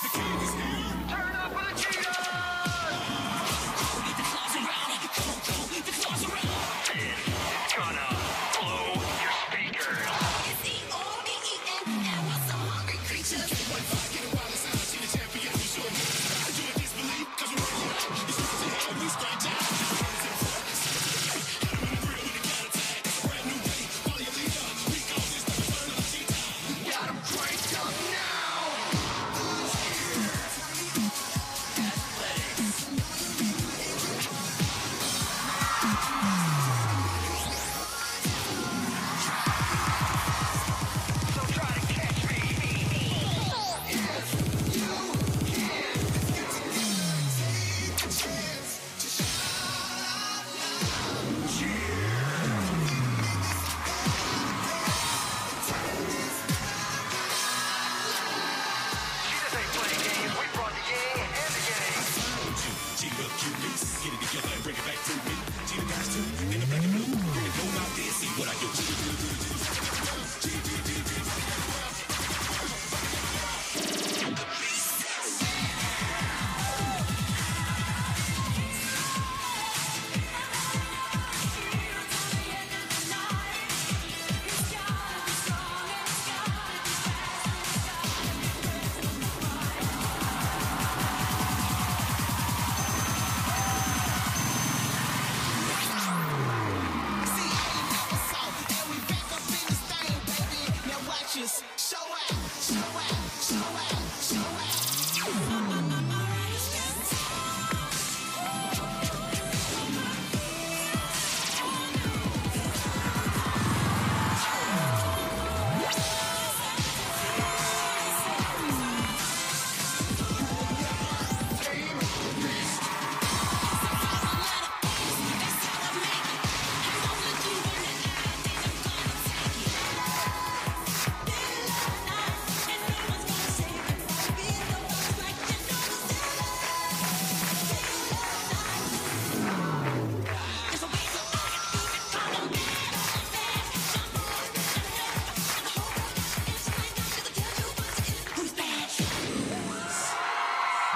Turn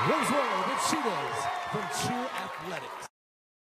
Rosewell Cheetahs from Cheer Athletics.